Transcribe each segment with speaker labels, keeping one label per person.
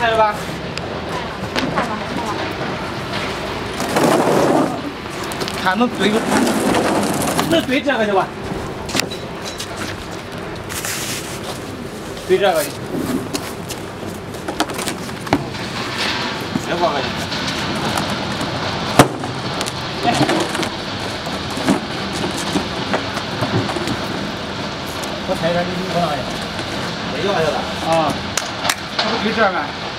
Speaker 1: 开了吧？看能对不？能对这个去吧？对这个去。别晃个去。哎。我猜一下你你往哪去？没有了。啊。这不就这吗？看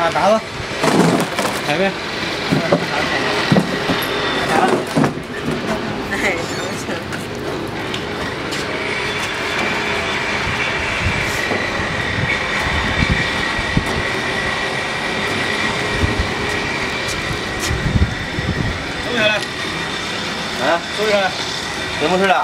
Speaker 1: 看啥子？开没？
Speaker 2: 哎，不行。
Speaker 1: 收下来。啊，收下来。怎么回事了？